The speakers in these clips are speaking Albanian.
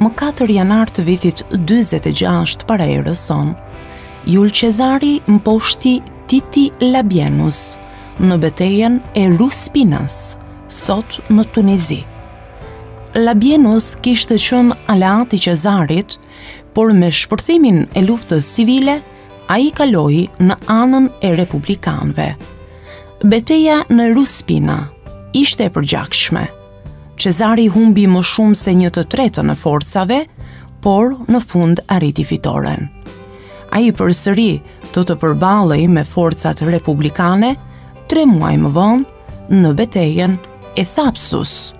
Më 4 janar të vitit 46 para erës sonë, Jul Cezari mposhti Titi Labienus në betejen e Ruspinas, sot në Tunizi. Labienus kishte qënë aleat i Cezarit Por me shpërthimin e luftës civile, ai kaloi në anën e republikanëve. Beteja në Ruspina ishte e përgjakshme. Cezari humbi më shumë se një të tretën e forcave, por në fund arriti fitoren. Ai përsëri do të përbalej me forcat republikane tre muaj më vonë në betejen e Thapsus.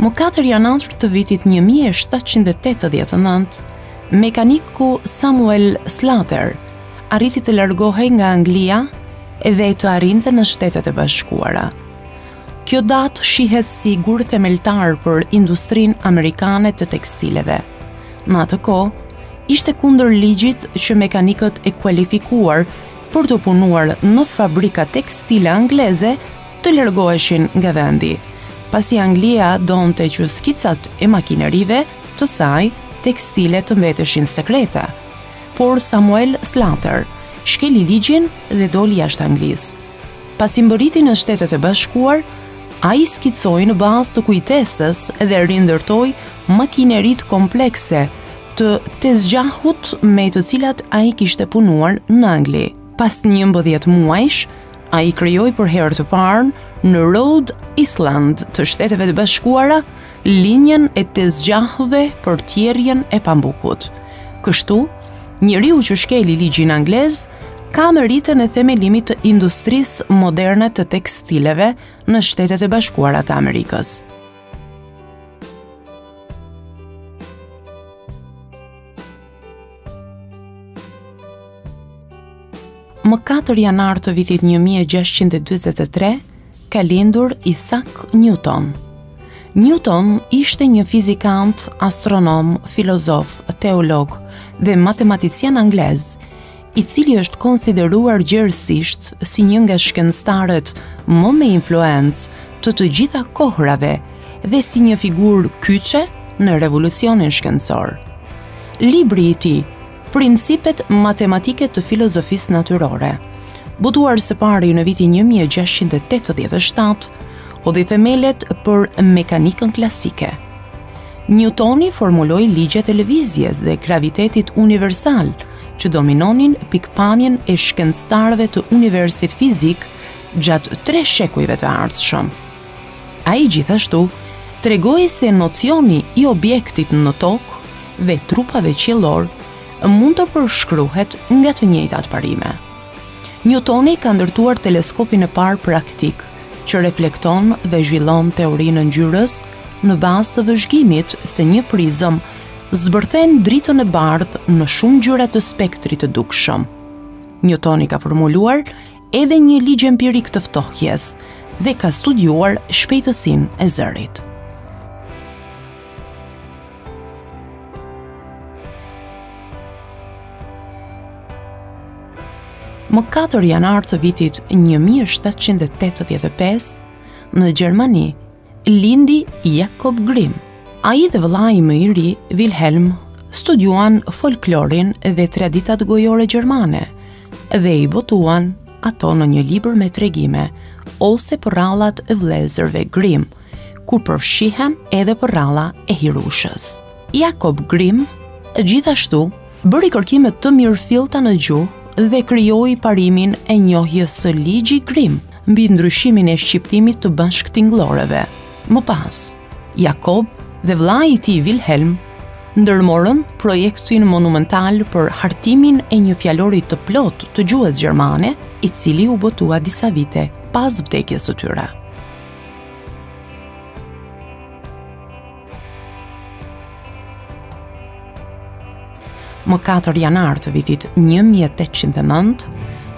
Më 4 janar të vitit 1789, mekaniku Samuel Slater arriti të largohej nga Anglia dhe të arrinte në Shtetet e Bashkuara. Kjo datë shihet si gur themeltar për industrinë amerikane të tekstileve. Në atë kohë, ishte kundër ligjit që mekanikët e kualifikuar për të punuar në fabrika tekstile angleze të largoheshin nga vendi, pasi Anglia donte që skicat e makinerive të saj tekstile të mbeteshin sekrete. Por Samuel Slater shkeli ligjin dhe doli jashtë Anglisë. Pasi mbërriti në Shtetet e Bashkuara, ai skicoi në bazë të kujtesës dhe rindërtoi makineritë komplekse të tezgjahut me të cilat ai kishte punuar në Angli. Pas 11 muajsh, ai krijoi për herë të parë në Rhode Island të Shteteve të Bashkuara linjën e tezgjahëve për tjerrjen e pambukut. Kështu, njeriu që shkeli ligjin anglez ka meritën e themelimit të industrisë moderne të tekstileve në Shtetet e Bashkuara të Amerikës. Më 4 janar të vitit 1623, ka lindur Isaac Newton. Newton ishte një fizikant, astronom, filozof, teolog dhe matematician anglez, i cili është konsideruar gjerësisht si një nga shkencëtarët më me influencë të të gjitha kohërave dhe si një figurë kyçe në revolucionin shkencor. Libri i tij, Principet matematike të filozofisë natyrore, botuar së pari në vitin 1687, hodhi themelet për mekanikën klasike. Newtoni formuloi ligjet e lëvizjes dhe gravitetit universal, që dominonin pikëpamjen e shkencëtarëve të universit fizik gjatë tre shekujve të ardhshëm. Ai gjithashtu tregoi se nocioni i objektit në tokë dhe trupave qiellorë mund të përshkruhet nga të njëjtat parime. Newtoni ka ndërtuar teleskopin e parë praktik, që reflekton dhe zhvillon teorinë e ngjyrës në bazë të vëzhgimit se një prizëm zbërthen dritën e bardhë në shumë ngjyra të spektrit të dukshëm. Newtoni ka formuluar edhe një ligj empirik të ftohjes dhe ka studiuar shpejtësinë e zërit. Më 4 janar të vitit 1785, në Gjermani, lindi Jakob Grimm. Ai dhe vëllai më i ri, Wilhelm, studiuan folklorin dhe traditat gojore gjermane dhe i botuan ato në një libër me tregime ose përrallat e vëllezërve Grimm, ku përfshihen edhe përralla e Hirushës. Jakob Grimm gjithashtu bëri kërkime të mirëfillta në gjuhë dhe krijoi parimin e njohjes së ligji Grimm mbi ndryshimin e shqiptimit të bashkëtingëlloreve. Më pas, Jakob dhe vëllai i tij Wilhelm ndërmorën projektin monumental për hartimin e një fjalori të plotë të gjuhës gjermane, i cili u botua disa vite pas vdekjes së tyre. Më 4 janar të vitit 1809,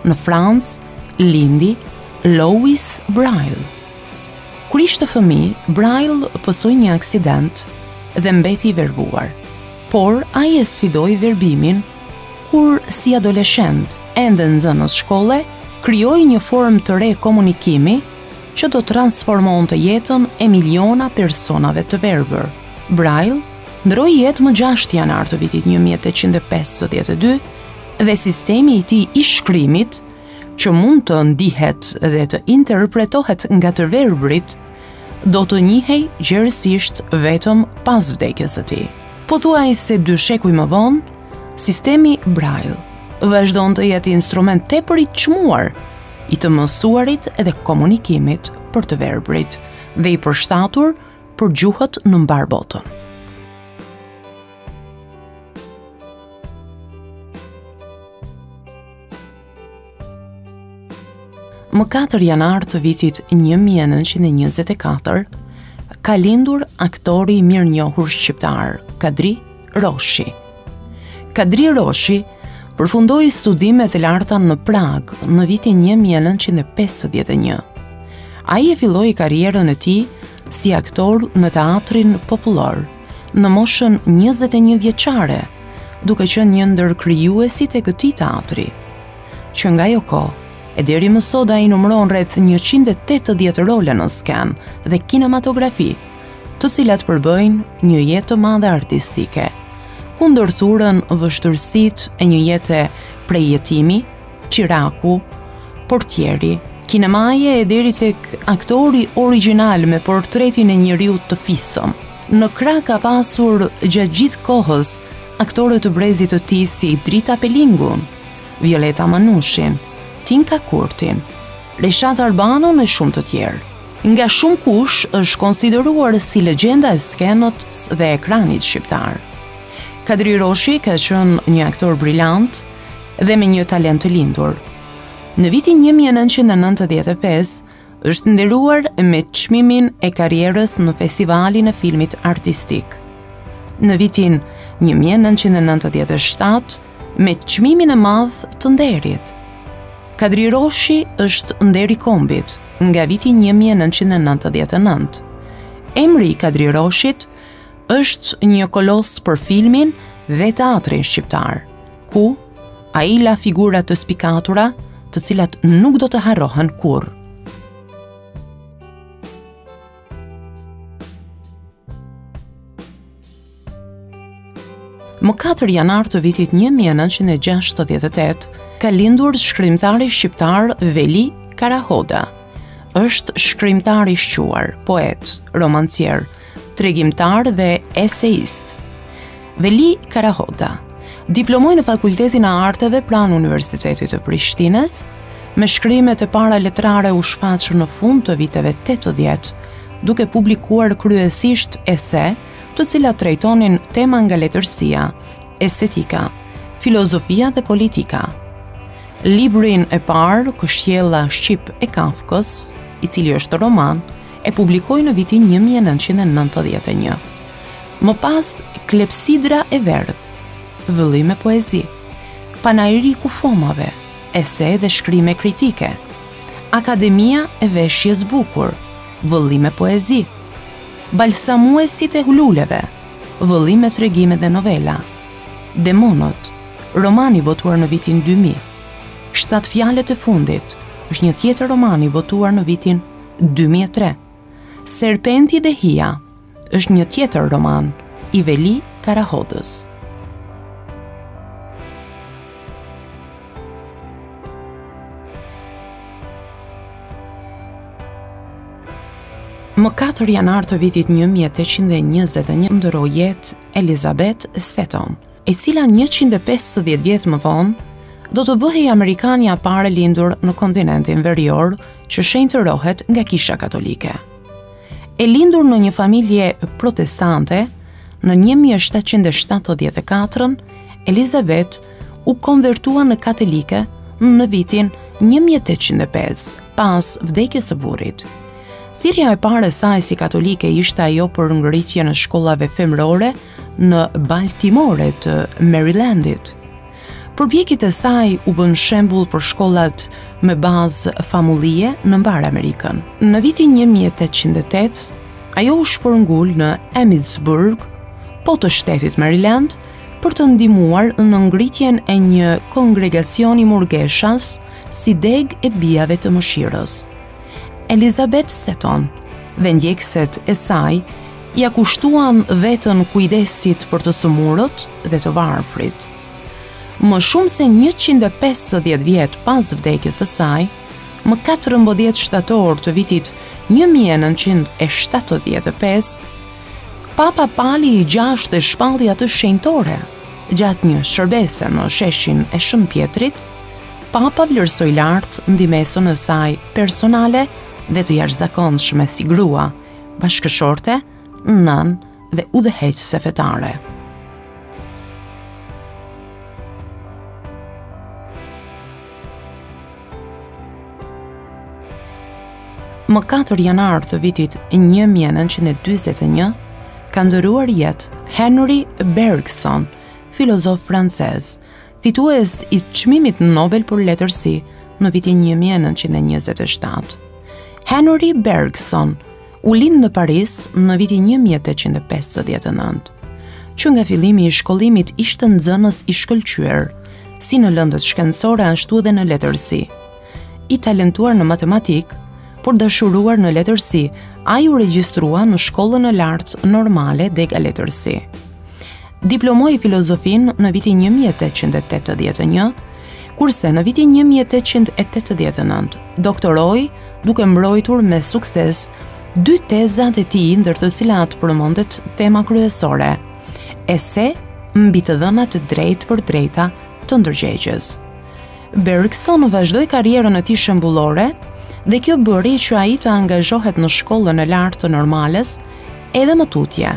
në Francë, lindi Louis Braille. Kur ishte fëmijë, Braille pësoi një aksident dhe mbeti i verbuar. Por, ai e sfidoi verbimin, kur si adoleshent, ende nxënës shkolle, krijoi një formë të re komunikimi, që do transformonte jetën e miliona personave të verbër. Braille ndërroi jetë më 6 janar të vitit 1852 dhe sistemi i tij i shkrimit, që mund të ndihet dhe të interpretohet nga të verbërit, do të njihej gjerësisht vetëm pas vdekjes së tij. Pothuajse dy shekuj më vonë, sistemi Braille vazhdon të jetë instrument tepër i çmuar i të mësuarit dhe komunikimit për të verbërit dhe i përshtatur për gjuhët në mbarë botën. Më 4 janar të vitit 1924, ka lindur aktori i mirënjohur shqiptar, Kadri Roshi. Kadri Roshi përfundoi studimet e larta në Pragë në vitin 1951. Ai e filloi karrierën e tij si aktor në teatrin popullor në moshën 21 vjeçare, duke qenë një ndër krijuesit e këtij teatri. Që nga ajo kohë e deri më sot ai numëron rreth 180 role në skenë dhe kinematografi, të cilat përbëjnë një jetë të madhe artistike, ku ndërthuren vështirësitë e një jete prej jetimi, çiraku, portieri kinemaje e deri tek aktori origjinal me portretin e njeriut të fisëm. Në krah ka pasur gjatë gjithë kohës aktorë të brezit të tij si Drita Pelingun, Violeta Manushin, Tinka Kurtin, Reshat Arbanën e shumë të tjerë. Nga shumëkush është konsideruar si legjenda e skenës dhe ekranit shqiptar. Kadri Roshi ka qenë një aktor brilant dhe me një talent të lindur. Në vitin 1995 është nderuar me çmimin e karrierës në Festivalin e Filmit Artistik. Në vitin 1997 me çmimin e madh të nderit. Kadri Roshi është Nderi i Kombit nga viti 1999. Emri i Kadri Roshit është një kolos për filmin dhe teatrin shqiptar, ku ai la figura të spikatura të cilat nuk do të harrohen kurrë. Më 4 janar të vitit 1968, ka lindur shkrimtari shqiptar Veli Karahoda. Është shkrimtar i shquar, poet, romancier, tregimtar dhe eseist. Veli Karahoda diplomoi në Fakultetin e Arteve pranë Universitetit të Prishtinës, me shkrimet e para letrare u shfaq në fund të viteve 80, duke publikuar kryesisht ese, të cilat trajtonin tema nga letërsia, estetika, filozofia dhe politika. Librin e parë, Kështjella Shqip e Kafkës, i cili është roman, e publikoi në vitin 1991. Më pas, Klepsidra e Verdhë, vëllim me poezi, Panairi i kufomave, ese dhe shkrime kritike, Akademia e Veshjes Bukur, vëllim me poezi, Balsamuesit e hululeve, vëllim me tregime dhe novela, Demonët, roman i botuar në vitin dy mijë, Shtatë fjalët e fundit, është një tjetër roman i botuar në vitin dy mijë e tre, Serpenti dhe hija, është një tjetër roman i Veli Karahodës. Më 4 janar të vitit 1821 ndërroi jetë Elizabeth Seton, e cila 150 vjet më vonë do të bëhej amerikania e parë e lindur në kontinentin verior që shenjtërohet nga Kisha Katolike. E lindur në një familje protestante, në 1774 Elizabeth u konvertua në katolike në vitin 1805, pas vdekjes së burrit. Thirrja e parë e saj si katolike ishte ajo për ngritjen e shkollave femërore në Baltimore të Marylandit. Përpjekjet e saj u bënë shembull për shkollat me bazë famullie në mbarë Amerikën. Në vitin 1808, ajo u shpërngul në Emmitsburg, po të shtetit Maryland, për të ndihmuar në ngritjen e një kongregacioni murgeshas si degë e bijave të mëshirës. Elizabeth Seton dhe ndjekëset e saj ia kushtuan veten kujdesit për të sëmurët dhe të varfrit. Më shumë se 150 vjet pas vdekjes së saj, më 14 shtator të vitit 1975, Papa Pali i gjashtë e shpalli atë shenjtore gjatë një shërbese në sheshin e Shën Pjetrit, Papa vlerësoi lartë ndihmesën e saj personale dhe të jashtëzakonshme si grua, bashkëshorte, nënë dhe udhëheqëse fetare. Më 4 janar të vitit 1921, ka ndërruar jetë Henri Bergson, filozof francez, fitues i çmimit Nobel për letërsi në vitin 1927. Henri Bergson, U lind në Paris në vitin 1859. Që nga fillimi i shkollimit ishte nxënës i shkëlqyer, si në lëndët shkencore ashtu edhe në letërsi. I talentuar në matematikë, por dashuruar në letërsi, ai u regjistrua në shkollën e lartë normale dega letërsi. Diplomoi filozofinë në vitin 1881, Kurse në vitin 1889 doktoroi duke mbrojtur me sukses dy tezat e tij ndër të cilat përmendet tema kryesore Ese mbi të dhënat e drejtpërdrejta të ndërgjegjes. Bergson vazhdoi karrierën e tij shembullore dhe kjo bëri që ai të angazhohet në shkollën e lartë të normales edhe më tutje.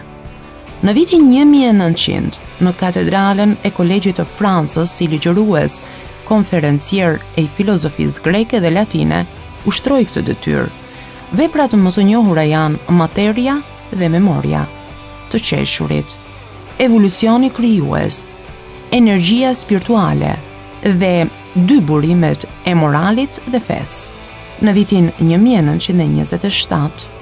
Në vitin një mijë e nëntëqind, në Katedralen e Kolegjit të Francës si ligjërues, konferencier i filozofisë greke dhe latine, ushtroi këtë detyrë. Veprat më të njohura janë Materia dhe Memoria, Të qeshurit, Evolucioni krijues, Energjia spirituale dhe Dy burimet e moralit dhe fesë. Në vitin një mijë e nëntëqind e njëzet e shtatë,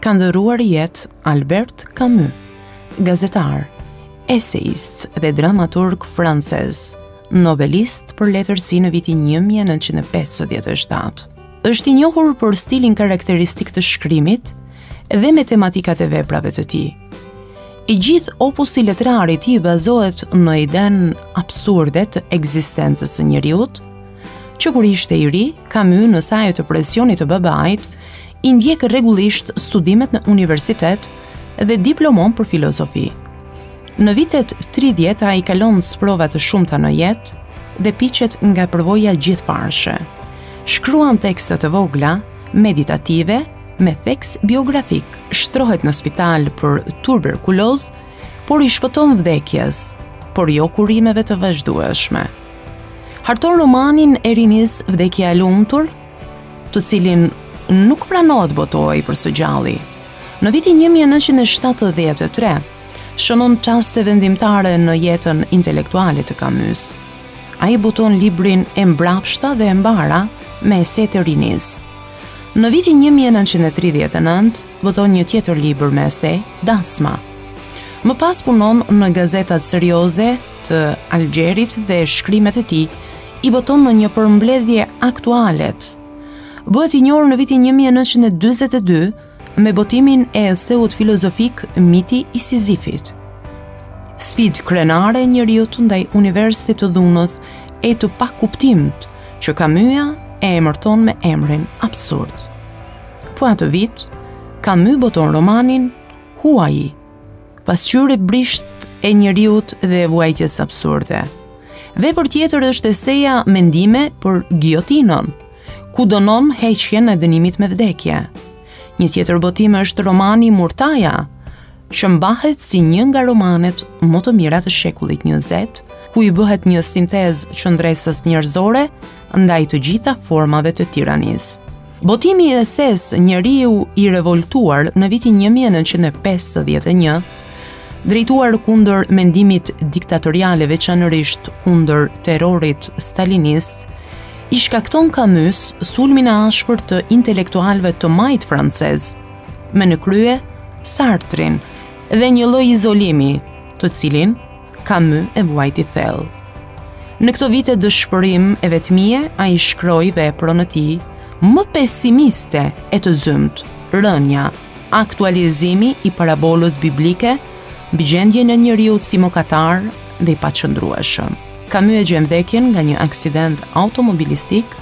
ka ndërruar jetë Albert Camus, gazetar, eseist dhe dramaturg francez, nobelist për letërsi në vitin 1957. Është i njohur për stilin karakteristik të shkrimit dhe me tematikat e veprave të tij. I gjithë opusi letrar i tij bazohet në idenë absurde të ekzistencës së njeriut, Që kur ishte i ri, Camus në saje të presionit të babait, i ndjek rregullisht studimet në universitet dhe diplomon për filozofi. Në vitet 30 ai kalon sprova të shumta në jetë dhe piqet nga përvoja gjithfarëshe. Shkruan tekste të vogla, meditative, me theks biografik. Shtrohet në spital për tuberkuloz, por i shpëton vdekjes, por jo kurimeve të vazhdueshme. Harton romanin e rinisë Vdekja e Lumtur, të cilin nuk pranoi të botohej për së gjalli. Në vitin 1973, shënon çaste vendimtare në jetën intelektuale të Kamysë. Ai boton librin e mbrapshta dhe e mbara me ese të rinisë. Në vitin 1939, boton një tjetër libër me ese, Dasma. Më pas punon në gazetat serioze të Algjerit dhe shkrimet e tij i boton në një përmbledhje Aktualet. Bëhet i njohur në vitin 1942 me botimin e eseut filozofik Miti i Sizifit. Sfidë krenare e njeriut ndaj universit të dhunës e të pakuptimtë që Kamyja e emërton me emrin absurd. Po atë vit, Kamy boton romanin I huaji, Pasqyrë e brishtë e njeriut dhe e vuajtjes absurde. Vepër tjetër është eseja Mendime për gijotinën, ku dënon heqjen e dënimit me vdekje. Një tjetër botim është romani Murtaja, që mbahet si një nga romanet më të mira të shekullit 20, ku i bëhet një sintezë qëndresës njerëzore ndaj të gjitha formave të tiranisë. Botimi i esesë Njeriu i revoltuar në vitin 1951, drejtuar kundër mendimit diktatorial e veçanërisht kundër terrorit stalinist, i shkakton Kamysë sulmin e ashpër të intelektualëve të majtë francezë, me në krye Sartrin dhe një lloj izolimi, të cilin Camus e vuajti thellë. Në këto vite dëshpërimi e vetmie, ai shkroi veprën e tij më pesimiste e të zymtë, Rënia, aktualizim i parabolës biblike mbi gjendjen e njeriut si mëkatar dhe i paqëndrueshëm. Camus e gjen vdekjen nga një aksident automobilistik